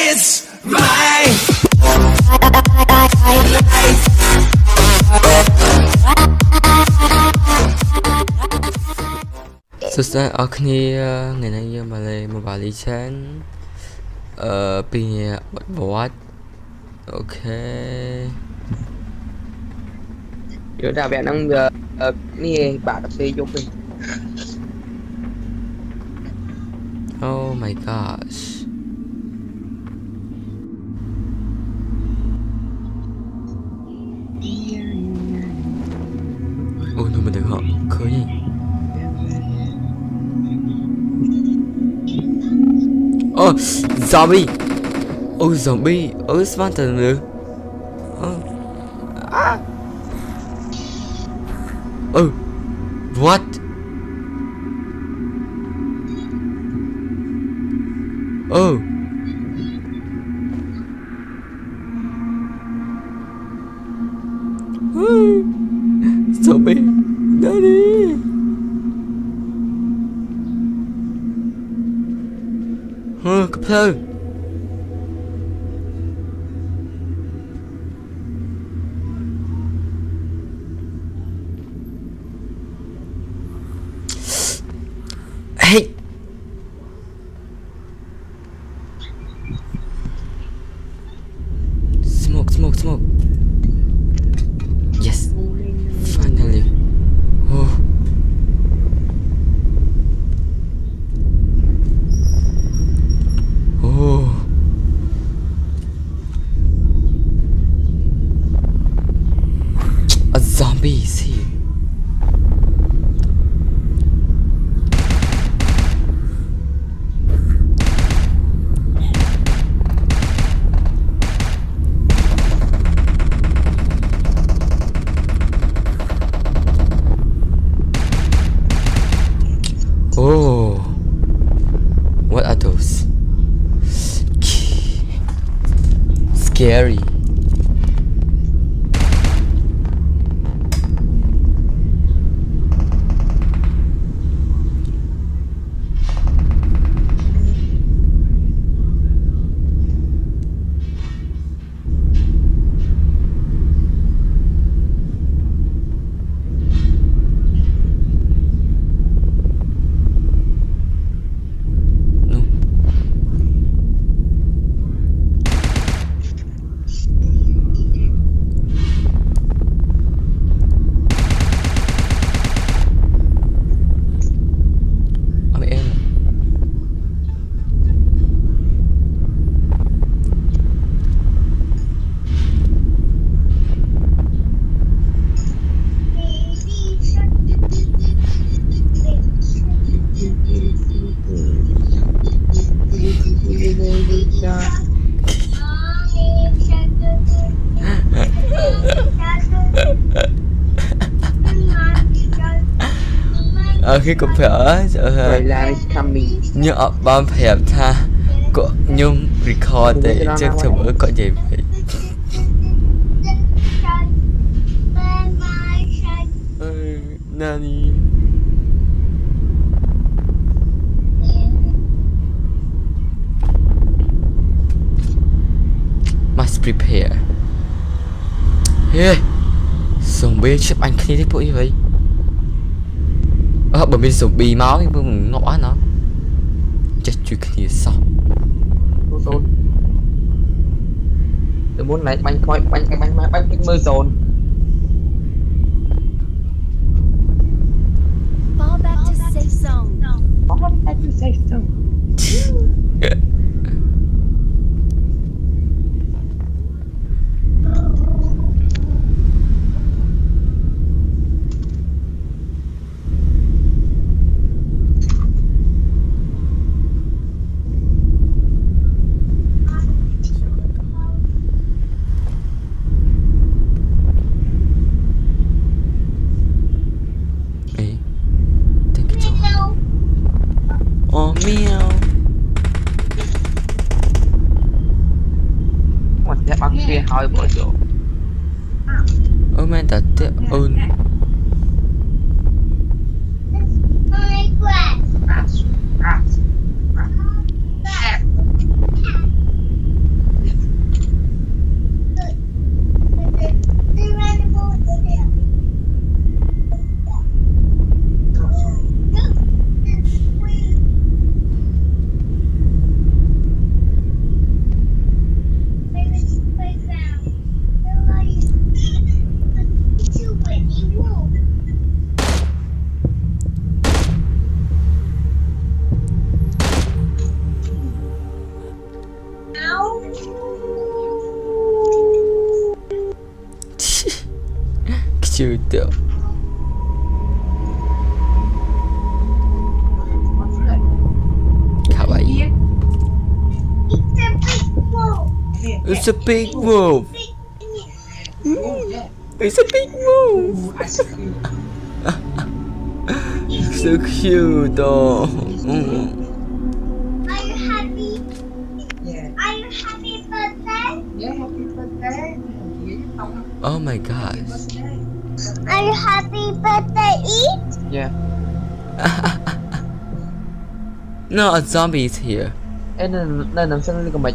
It's my life សួស្តីអរគ្នាថ្ងៃនេះយើងមកលេង Mobile Legends អឺពីបត់បត់អូខេយកដាក់វគ្គហ្នឹងនេះបាក់កាហ្វេយកវិញ Oh my gosh zombie! Oh, zombie! Oh, it's mountain nữa. Oh. Ah. Oh. What? Oh. zombie! Daddy! Hơ, cập thơ はい。 អើគេកុំប្រាប់អើយឡាយខាំមីញើអត់បានប្រាប់ថាគាត់ញុំ record ទេចឹងខ្ញុំមើលគាត់និយាយវិញណានីមក prepare ហេសុំវាឈប់អញគ្នាទេពួកយីវិញ អើបើមានសុំប៊ីមកគេមិនងាប់អស់ណាចេះជួយគ្នាសោះ Vô zone Tôi muốn lại bánh coi bánh bánh bánh bánh bánh bánh mơ zone Fall back to safe zone. Có anh cứ say zone I got you. Oh man, the. It's a big wolf. It's a big wolf. so cute though. Mm. Are you happy? Yeah. Are you happy birthday? Yeah, happy birthday. Oh my gosh. Are you happy birthday, Eat? Yeah. no, a zombie is here. Ê nên nên làm sao lên con mày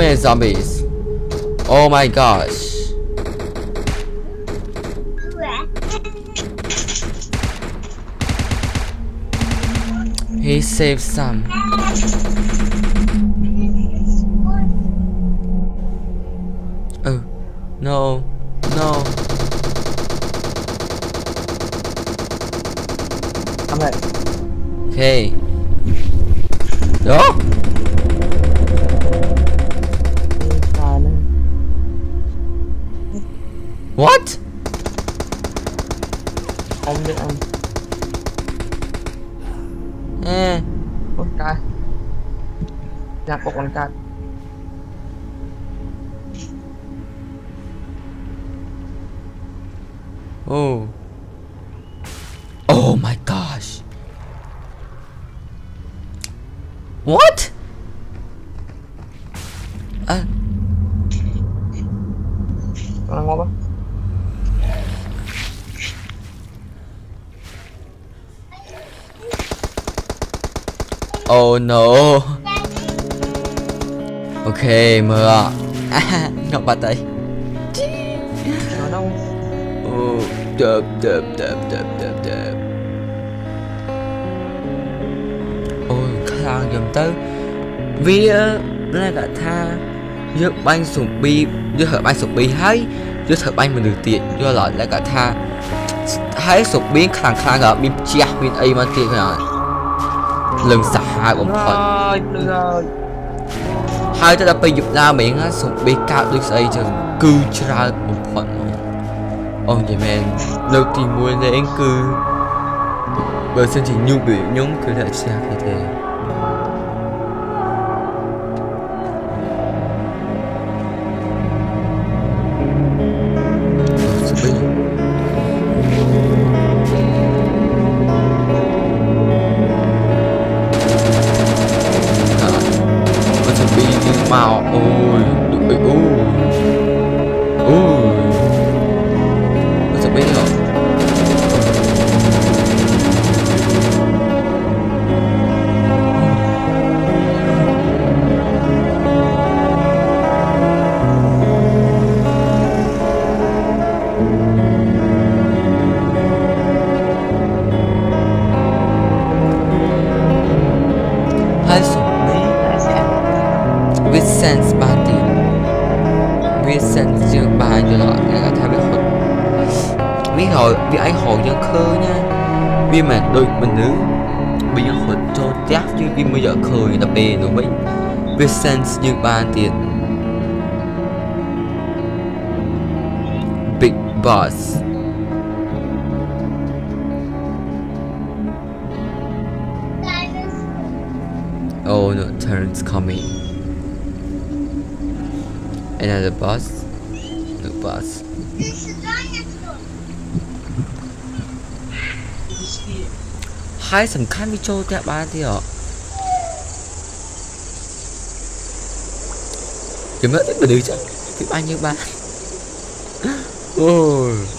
many zombies. Oh my gosh. He saved some. Oh, no, no. Ăn lại Okay. Oh! What? Được ăn Eh. Cá Nhạc của con cá Oh. Oh my oh no. Ok, mơ ạ. À, Ngọc bà tay. Nó đâu Oh, đập đập đập đập đập đập. Ôi, ខ្លាំងខ្ញុំទៅវាតែគាត់ថាយកបាញ់ស៊ុំប៊ីយកធ្វើបាញ់ស៊ុំប៊ីហើយយកធ្វើបាញ់មនុស្សទៀតយល់អត់តែគាត់ថាហើយស៊ុំប៊ីខ្លាំងខ្លាំងក៏មានជះមានអីមកទៀតហ្នឹង លឹងសាហាវបំផុត Ôi, blue rồi ហើយទៅដល់ពេលយប់ឡើងមិញណាសុំបេកើតដូចស្អីចឹងគឺច្រើនបំផុតហ្មងអូនិយាយមែនលើកទី1លេងគឺបើសិនជាញូបដូចខ្ញុំគឺអ្នកឈ្នះគេទេ វាមិនដូចមនុស្សវាយើងហត់ចូលផ្ទះយើងវាមិនយកឃើញដល់ពេលនោះវិញ with sense យើងបានទៀត big boss oh no turns coming another boss no boss ហើយសំខាន់វាចូលផ្ទះបានទៀតអ Kiếm nữa tiếp được chứ Tiếp bao nhiêu ba Ôi phải họ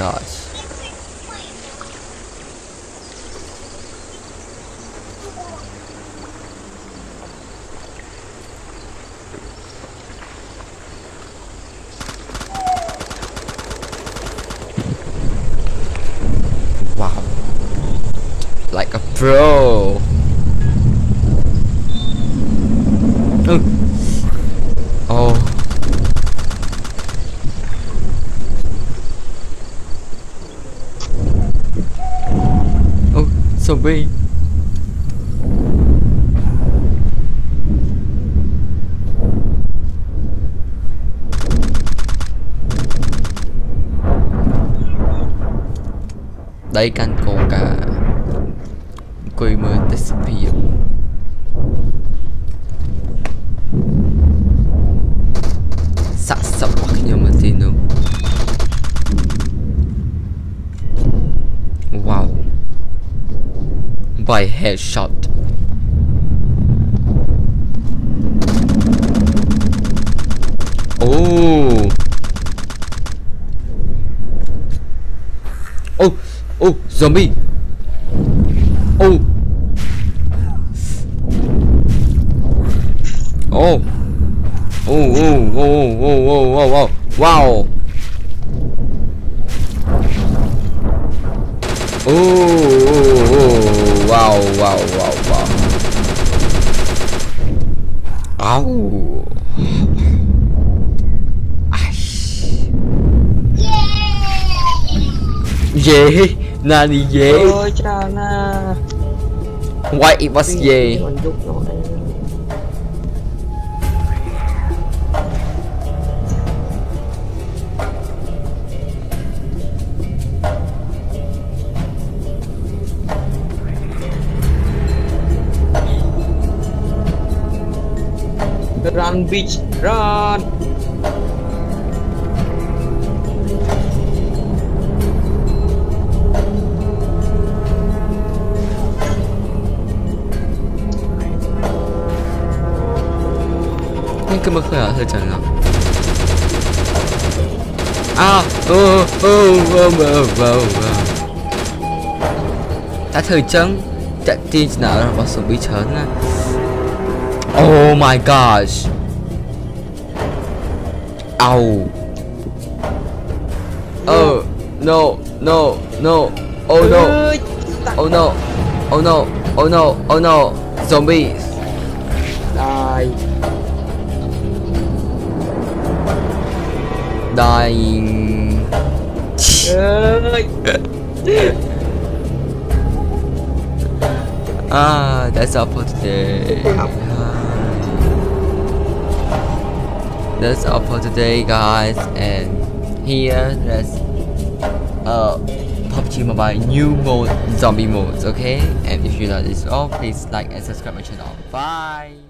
gosh zombie. Đây canh cô cả. Quê mơ disappear By headshot. Oh. Oh Oh zombie. Oh. Oh. Oh, oh, oh, oh, oh, oh, oh, oh. wow. Oh, oh, oh, oh. Wow, wow, wow, wow. Ow. Yeah, nani yeah. ôi chào na Why it was yeah? Run bitch, run. 이렇게 막 해야 되잖아. 아, ô ô ô ô ô ô ta thử chân chạy tin nào là một bị bí chấn oh my gosh Ow. Oh, no, no, no. Oh no. Oh no. Oh no. Oh no. Oh no. Zombies. Đài Dying. Ah, that's all for today. That's all for today, guys. And here, let's uh PUBG Mobile new mode, zombie modes. Okay. And if you like this all, please like and subscribe my channel. Bye.